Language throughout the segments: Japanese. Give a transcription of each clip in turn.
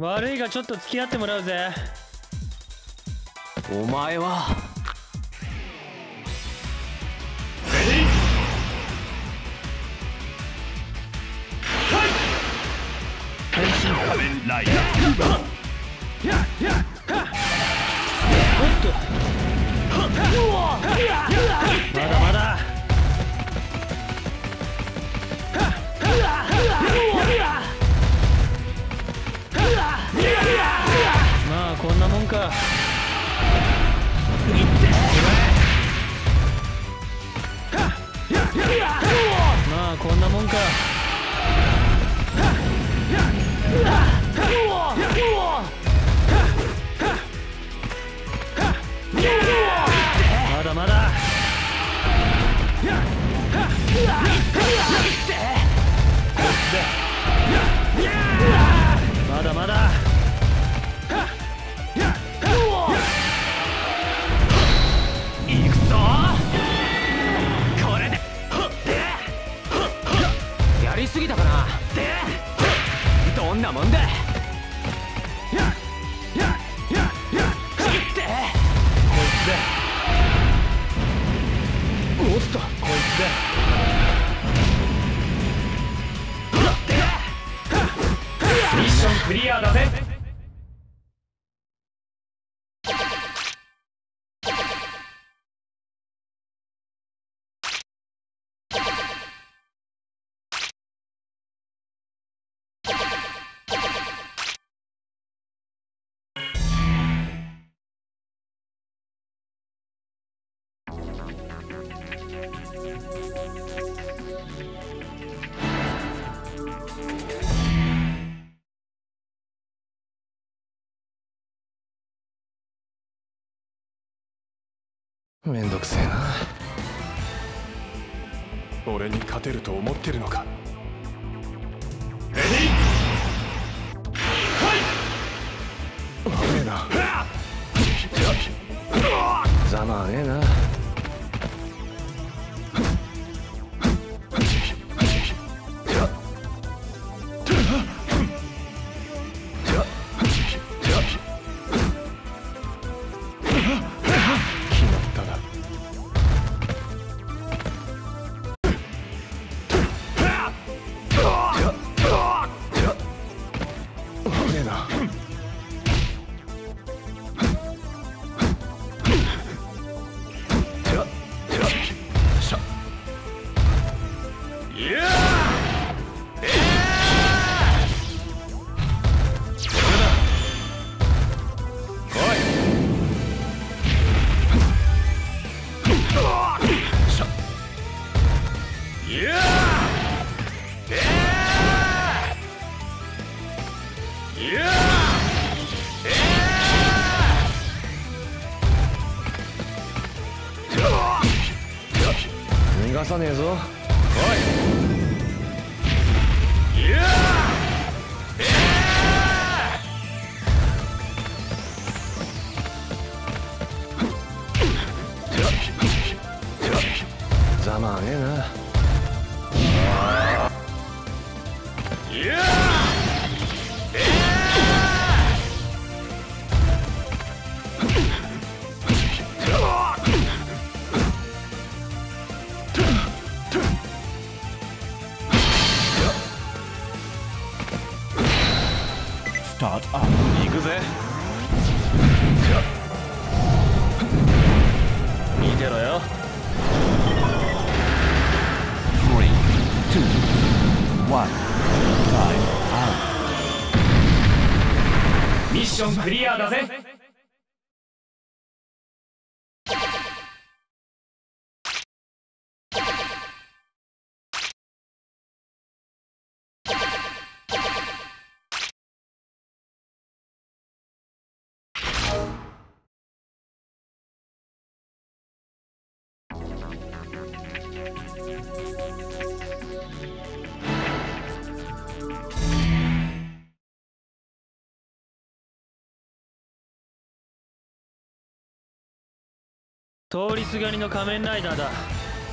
悪いがちょっと付き合ってもらうぜ。お前は。まだまだまあまあこんなもんかめんどくせえな。俺に勝てると思ってるのか？レディー危ねえなざまあねえな逃がさねえぞ。行くぜ。見てろよ。ミッションクリアだぜ通りすがりの仮面ライダーだ。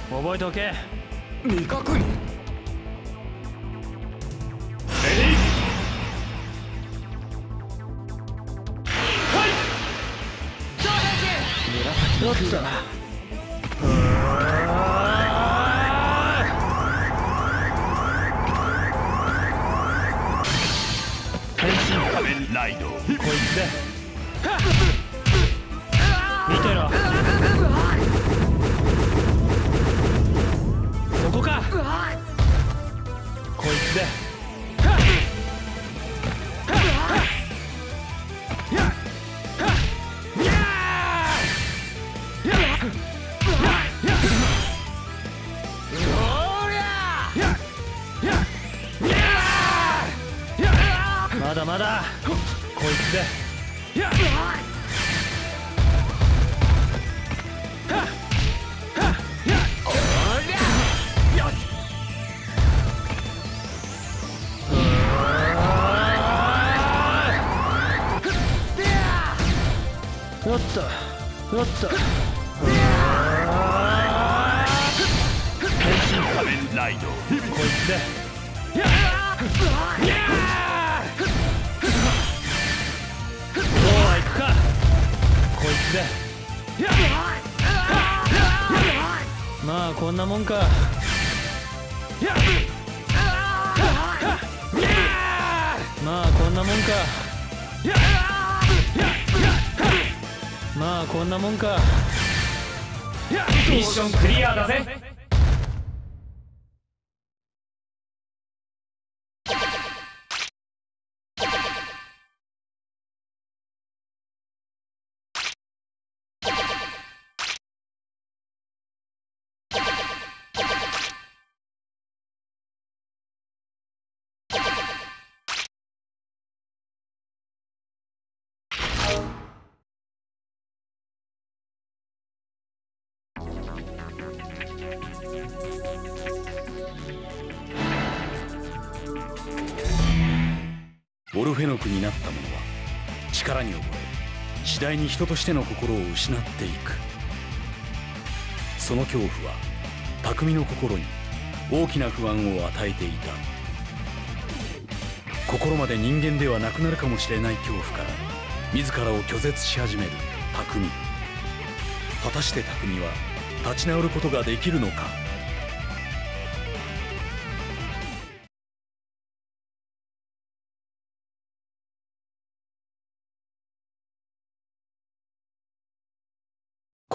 覚えておけ。未確認？どっちだ。変身仮面ライド。こいつだ。こいつででまあこんなもんか。まあこんなもんか。まあこんなもんか。ミッションクリアだぜ。オルフェノクになった者は力に溺れ次第に人としての心を失っていく。その恐怖は匠の心に大きな不安を与えていた。心まで人間ではなくなるかもしれない恐怖から自らを拒絶し始める匠。果たして匠は立ち直ることができるのか？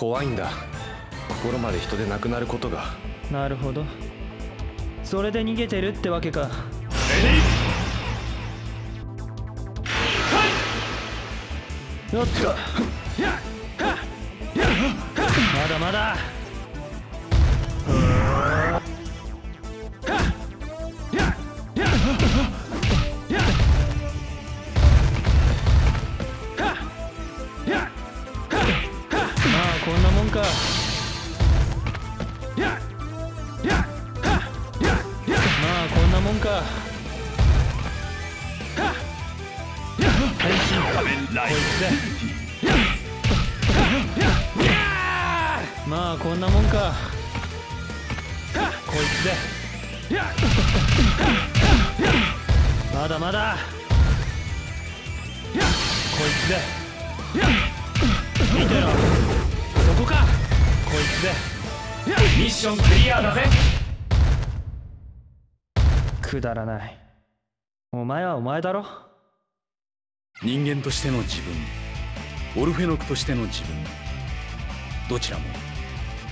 怖いんだ。心まで人でなくなることが。なるほど。それで逃げてるってわけか。よっと。まだまだかこいつで。まだまだ。こいつで。見てろ。そこか。こいつで。ミッションクリアだぜ。くだらない。お前はお前だろ。人間としての自分。オルフェノクとしての自分。どちらも。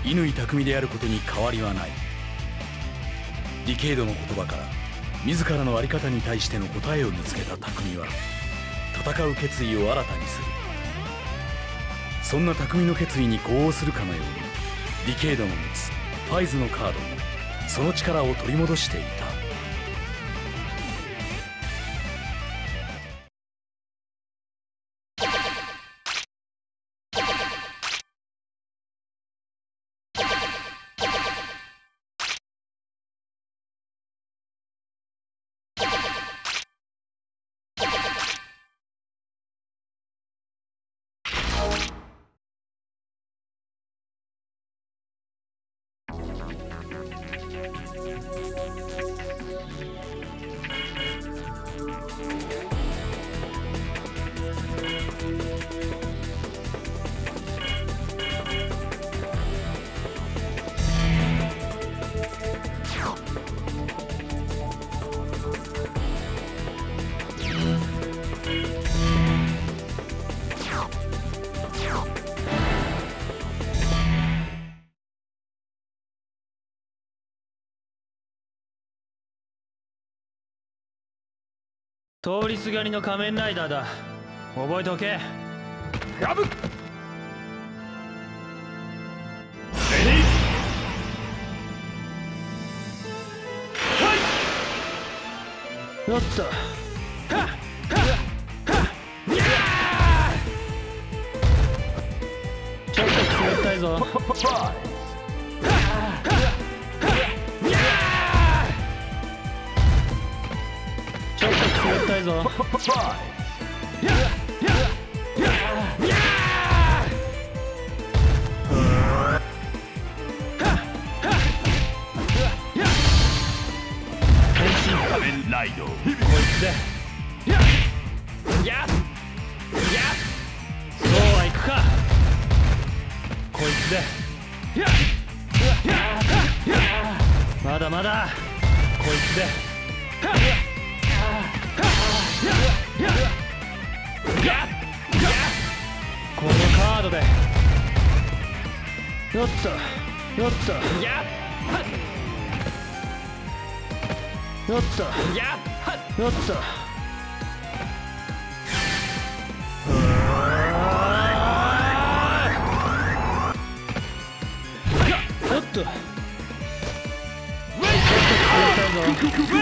乾匠であることに変わりはない。ディケイドの言葉から自らの在り方に対しての答えを見つけた匠は戦う決意を新たにする。そんな匠の決意に呼応するかのようにディケイドの持つファイズのカードもその力を取り戻していた。通りすがりの仮面ライダーだ。覚えておけ。ガブレディよっとちょっ。と冷たいぞやったいぞ。よっとよっとやよっとやよっとおっとちょっと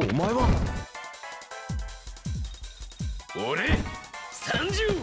お前は。俺30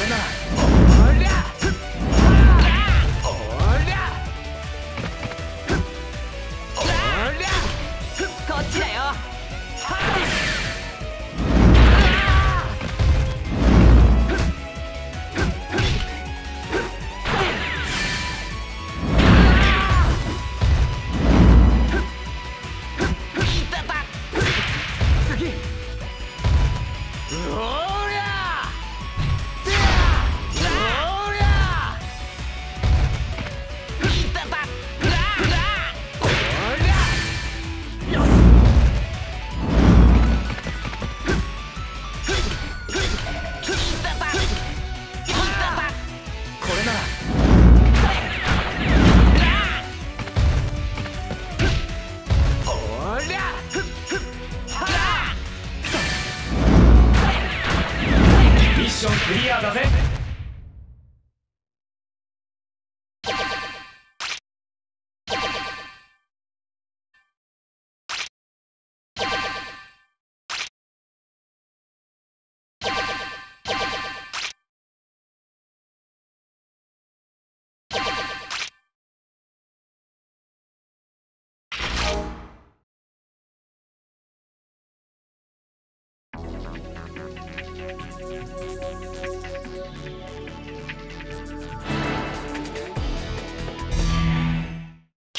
レディ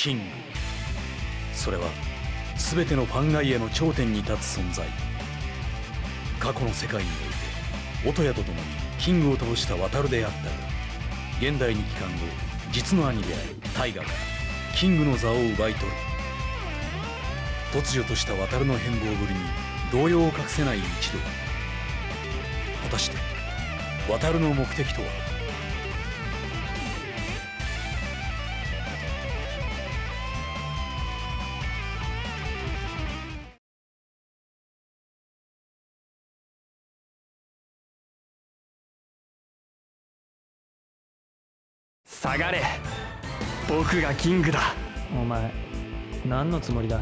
キング。それは全てのファンガイアの頂点に立つ存在。過去の世界において音谷と共にキングを倒した渡るであったが現代に帰還後実の兄である大河からキングの座を奪い取る。突如とした渡るの変貌ぶりに動揺を隠せない一同。果たして渡るの目的とは下がれ。僕がキングだ。お前何のつもりだ？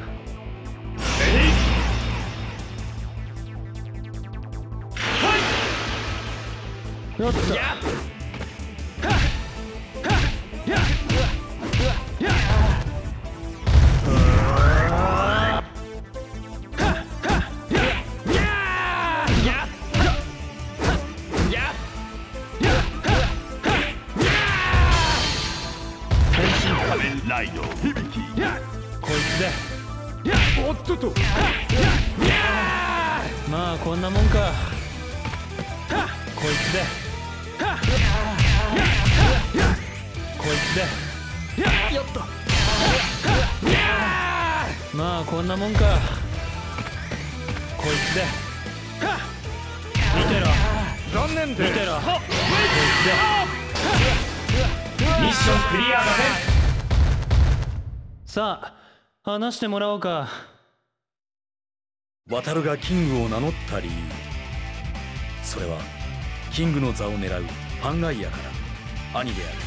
やったライド響き。こいつで。おっとっと。まあこんなもんか。こいつで。こいつで。やっ。たまあこんなもんか。こいつで。見てろ。残念見てろ。こいつで。ミッションクリアだぜさあ話してもらおうか。渡るがキングを名乗った理由。それはキングの座を狙うファンガイアから兄である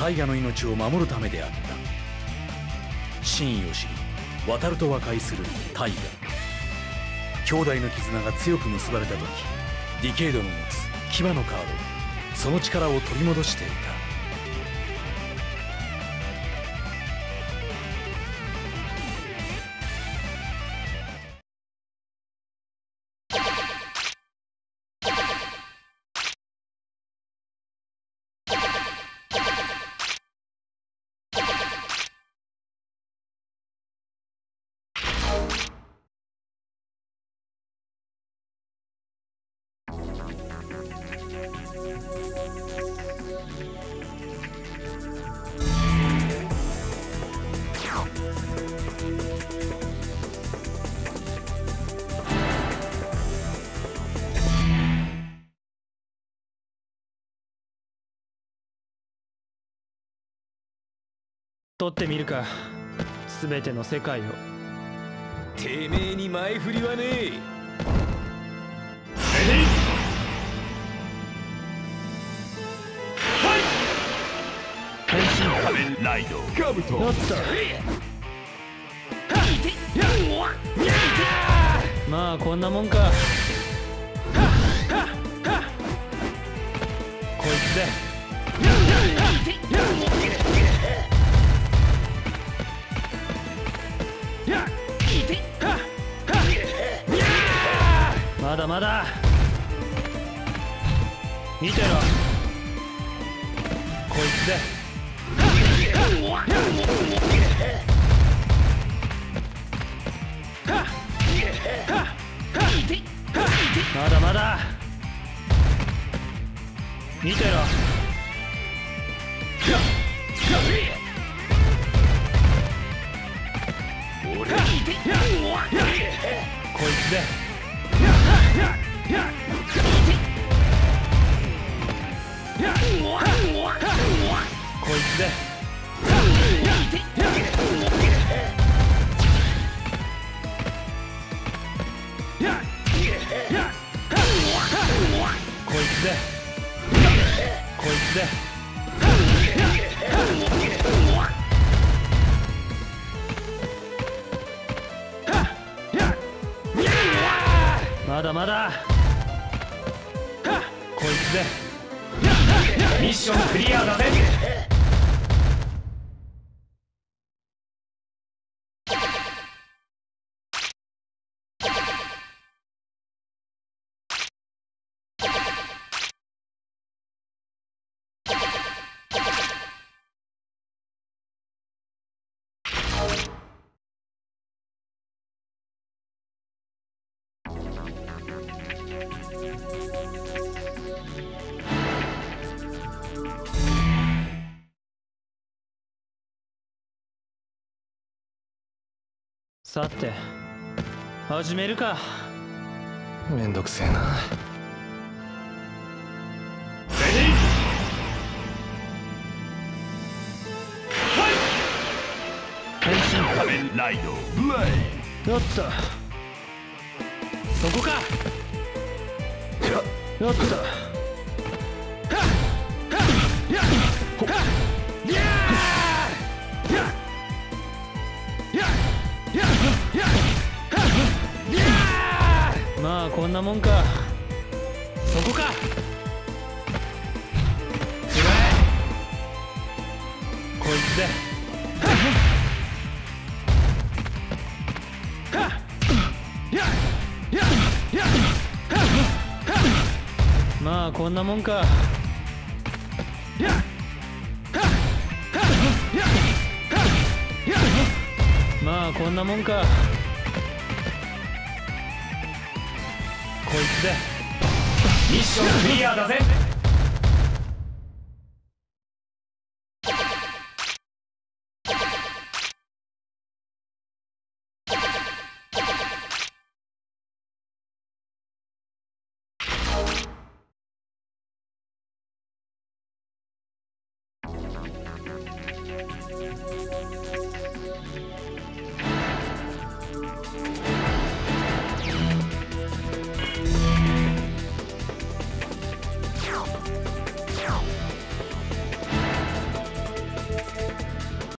大河の命を守るためであった。真意を知り渡ると和解する大河兄弟の絆が強く結ばれた時ディケイドの持つ牙のカード。その力を取り戻していた。取ってみるか。全ての世界を。てめえに前振りはねえ。仮面ライド。カブトやったまあこんなもんか。こいつでまだまだ。見てろ。こいつで。まだまだ。見てろ。こいつで。こさて始めるか。めんどくせえな。ライドブレイ。よっとそこか。よっとまあこんなもんか。そこか。つらえこいつで。まあこんなもんか。まあこんなもんか。こいつで。ミッションクリアだぜ。